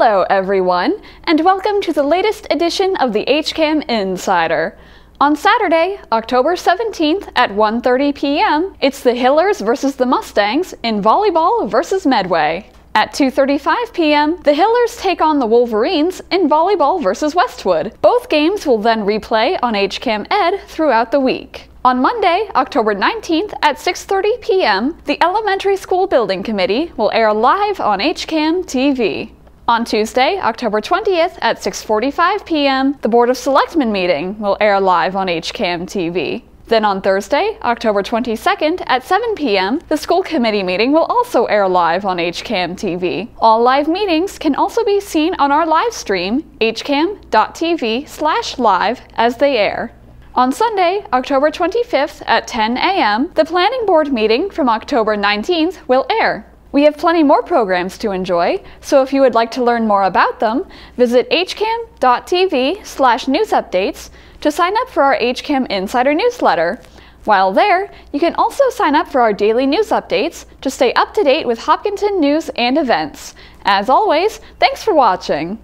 Hello, everyone, and welcome to the latest edition of the HCAM Insider. On Saturday, October 17th at 1:30 p.m., it's the Hillers versus the Mustangs in volleyball versus Medway. At 2:35 p.m., the Hillers take on the Wolverines in volleyball versus Westwood. Both games will then replay on HCAM Ed throughout the week. On Monday, October 19th at 6:30 p.m., the Elementary School Building Committee will air live on HCAM TV. On Tuesday, October 20th at 6:45 p.m., the Board of Selectmen meeting will air live on HCAM TV. Then on Thursday, October 22nd at 7 p.m., the school committee meeting will also air live on HCAM TV. All live meetings can also be seen on our live stream, hcam.tv/live as they air. On Sunday, October 25th at 10 a.m., the planning board meeting from October 19th will air. We have plenty more programs to enjoy, so if you would like to learn more about them, visit hcam.tv slash news updates to sign up for our HCAM Insider newsletter. While there, you can also sign up for our daily news updates to stay up to date with Hopkinton news and events. As always, thanks for watching!